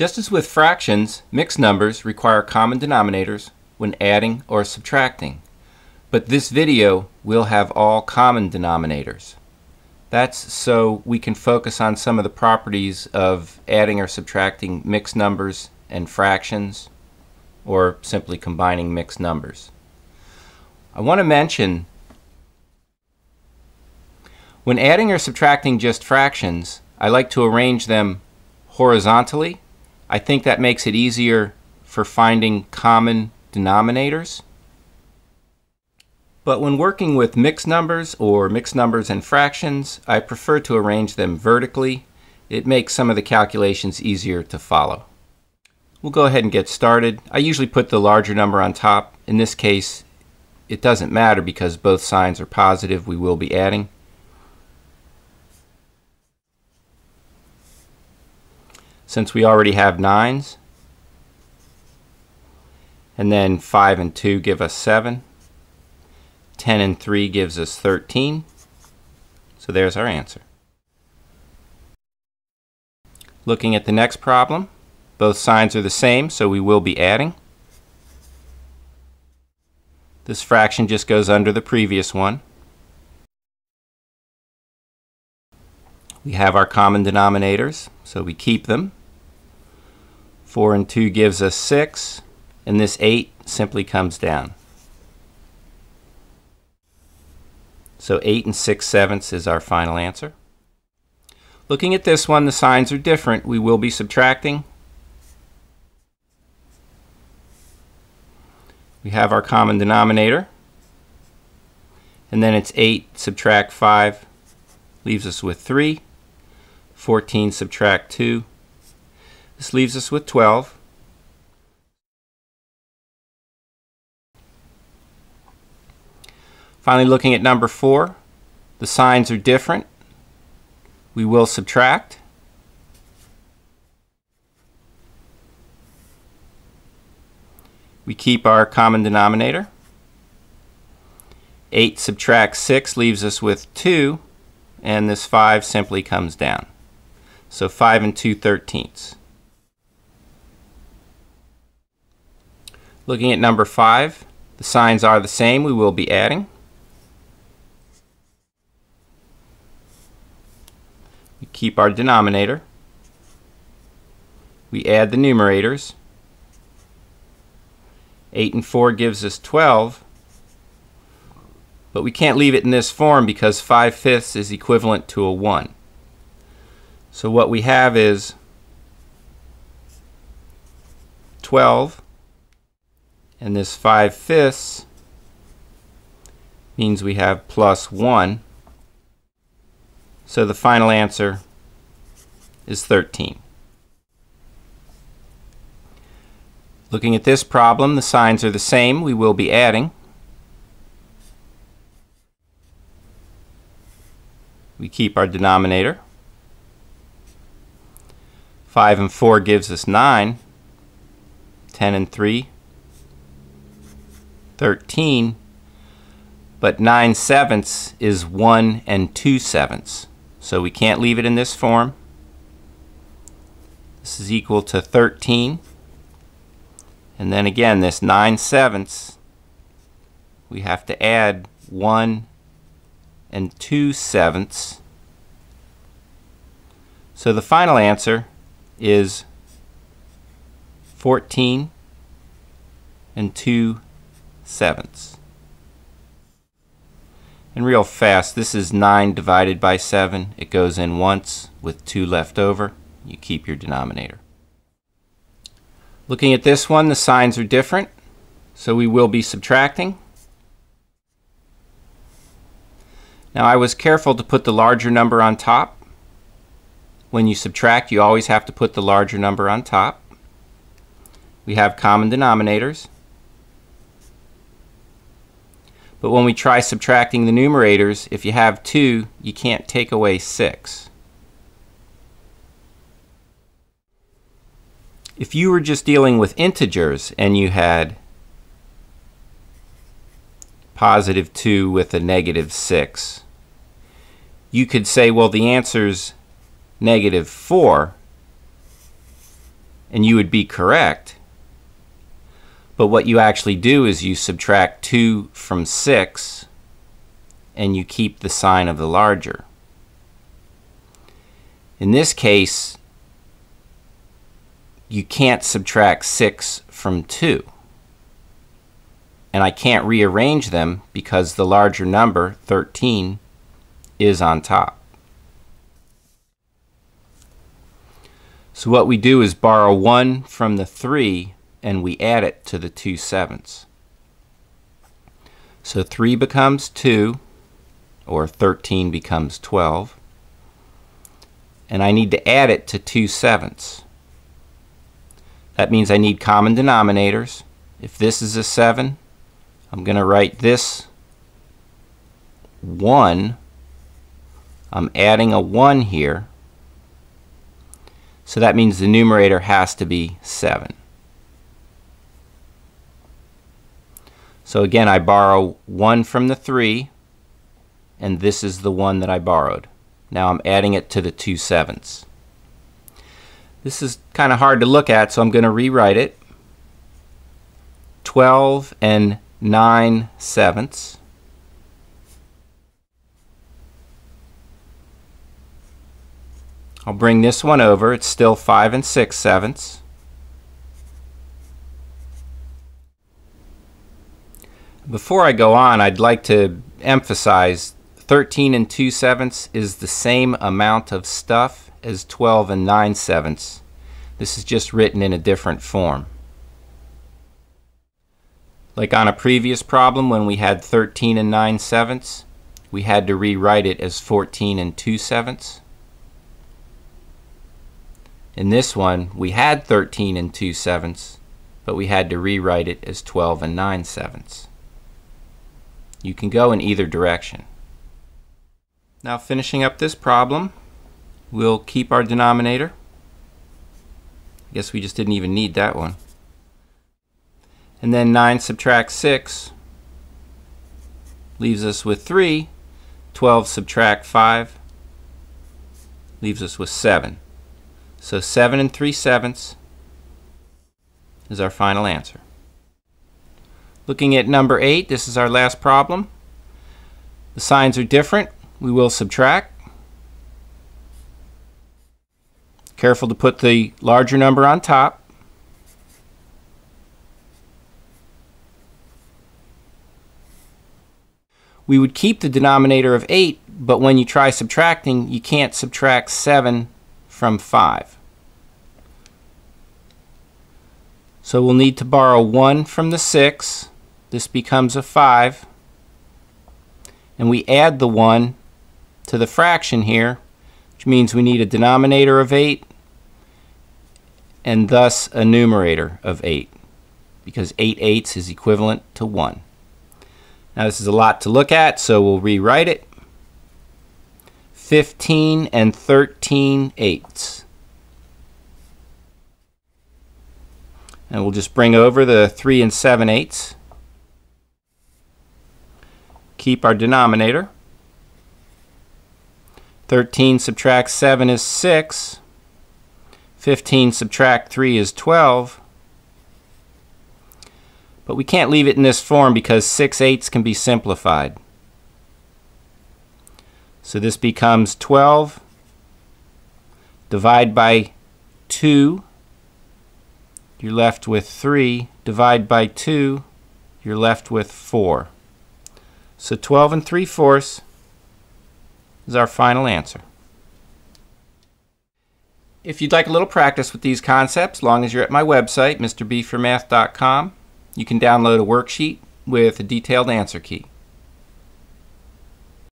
Just as with fractions, mixed numbers require common denominators when adding or subtracting. But this video will have all common denominators. That's so we can focus on some of the properties of adding or subtracting mixed numbers and fractions, or simply combining mixed numbers. I want to mention when adding or subtracting just fractions, I like to arrange them horizontally I think that makes it easier for finding common denominators. But when working with mixed numbers or mixed numbers and fractions, I prefer to arrange them vertically. It makes some of the calculations easier to follow. We'll go ahead and get started. I usually put the larger number on top. In this case, it doesn't matter because both signs are positive. We will be adding. Since we already have 9s. And then 5 and 2 give us 7. 10 and 3 gives us 13. So there's our answer. Looking at the next problem, both signs are the same, so we will be adding. This fraction just goes under the previous one. We have our common denominators, so we keep them. 4 and 2 gives us 6, and this 8 simply comes down. So 8 and 6 sevenths is our final answer. Looking at this one, the signs are different. We will be subtracting. We have our common denominator. And then it's 8 subtract 5 leaves us with 3. 14 subtract 2 this leaves us with 12. Finally, looking at number 4, the signs are different. We will subtract. We keep our common denominator. 8 subtract 6 leaves us with 2, and this 5 simply comes down. So 5 and 2 thirteenths. Looking at number 5, the signs are the same. We will be adding. We keep our denominator. We add the numerators. 8 and 4 gives us 12. But we can't leave it in this form because 5 fifths is equivalent to a 1. So what we have is 12 and this 5 fifths means we have plus 1. So the final answer is 13. Looking at this problem, the signs are the same. We will be adding. We keep our denominator. 5 and 4 gives us 9. 10 and 3 13, but 9 sevenths is 1 and 2 sevenths. So we can't leave it in this form. This is equal to 13. And then again, this 9 sevenths, we have to add 1 and 2 sevenths. So the final answer is 14 and 2 sevenths. And real fast, this is 9 divided by 7. It goes in once with 2 left over. You keep your denominator. Looking at this one, the signs are different, so we will be subtracting. Now I was careful to put the larger number on top. When you subtract, you always have to put the larger number on top. We have common denominators. But when we try subtracting the numerators, if you have 2, you can't take away 6. If you were just dealing with integers and you had positive 2 with a negative 6, you could say, well, the answer's negative 4. and you would be correct. But what you actually do is you subtract 2 from 6 and you keep the sign of the larger. In this case, you can't subtract 6 from 2. And I can't rearrange them because the larger number, 13, is on top. So what we do is borrow 1 from the 3 and we add it to the 2 sevenths. So 3 becomes 2, or 13 becomes 12. And I need to add it to 2 sevenths. That means I need common denominators. If this is a 7, I'm going to write this 1. I'm adding a 1 here. So that means the numerator has to be 7. So again, I borrow 1 from the 3, and this is the one that I borrowed. Now I'm adding it to the 2 sevenths. This is kind of hard to look at, so I'm going to rewrite it. 12 and 9 sevenths. I'll bring this one over. It's still 5 and 6 sevenths. Before I go on, I'd like to emphasize 13 and 2 sevenths is the same amount of stuff as 12 and 9 sevenths. This is just written in a different form. Like on a previous problem when we had 13 and 9 sevenths, we had to rewrite it as 14 and 2 sevenths. In this one, we had 13 and 2 sevenths, but we had to rewrite it as 12 and 9 sevenths. You can go in either direction. Now finishing up this problem, we'll keep our denominator. I guess we just didn't even need that one. And then 9 subtract 6 leaves us with 3. 12 subtract 5 leaves us with 7. So 7 and 3 sevenths is our final answer. Looking at number 8, this is our last problem. The signs are different. We will subtract. Careful to put the larger number on top. We would keep the denominator of 8, but when you try subtracting, you can't subtract 7 from 5. So we'll need to borrow 1 from the 6. This becomes a 5. And we add the 1 to the fraction here, which means we need a denominator of 8 and thus a numerator of 8 because 8 eighths is equivalent to 1. Now this is a lot to look at, so we'll rewrite it. 15 and 13 eighths. And we'll just bring over the 3 and 7 eighths. Keep our denominator. 13 subtract 7 is 6. 15 subtract 3 is 12. But we can't leave it in this form because 6 eighths can be simplified. So this becomes 12. Divide by 2. You're left with 3. Divide by 2. You're left with 4. So 12 and 3 fourths is our final answer. If you'd like a little practice with these concepts, long as you're at my website, mrb4math.com, you can download a worksheet with a detailed answer key.